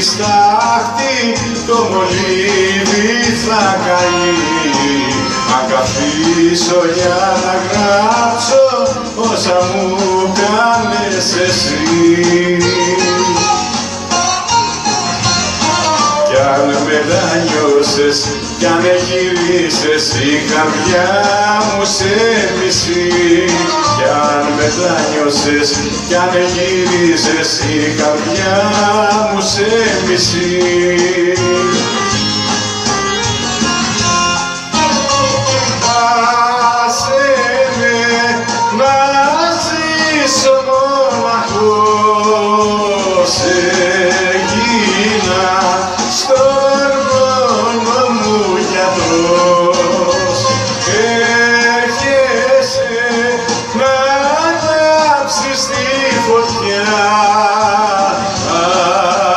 στάχτη το μολύβι θα καεί αν καθίσω για να γράψω όσα μου κάνες εσύ. Κι αν μετανιώσες κι αν γυρίσες η καρδιά μου σε μισή κι αν μετανιώσες κι αν γυρίσες η καρδιά μου σε μισή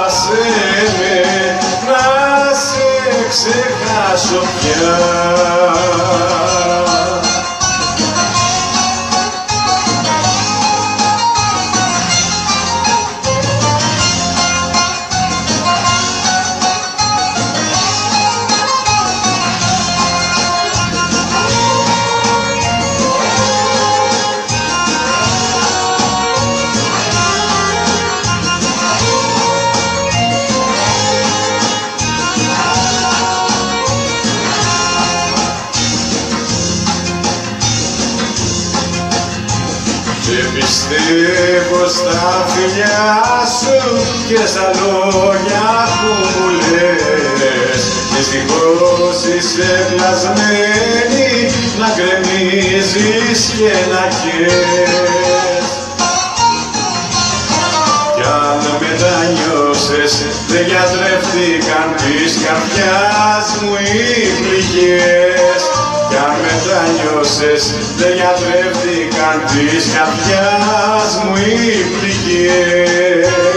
άσε με να σε ξεχάσω πια Και πιστεύω στα φιλιά σου και στα λόγια που μου λες. Δυστυχώς είσαι πλασμένη να γκρεμίζεις και να καίες Κι αν μετανιώσες δεν γιατρεύτηκαν της καρδιάς μου οι πληγές. κι αν μετανιώσες δεν γιατρεύτηκαν της καρδιάς μου οι πληγές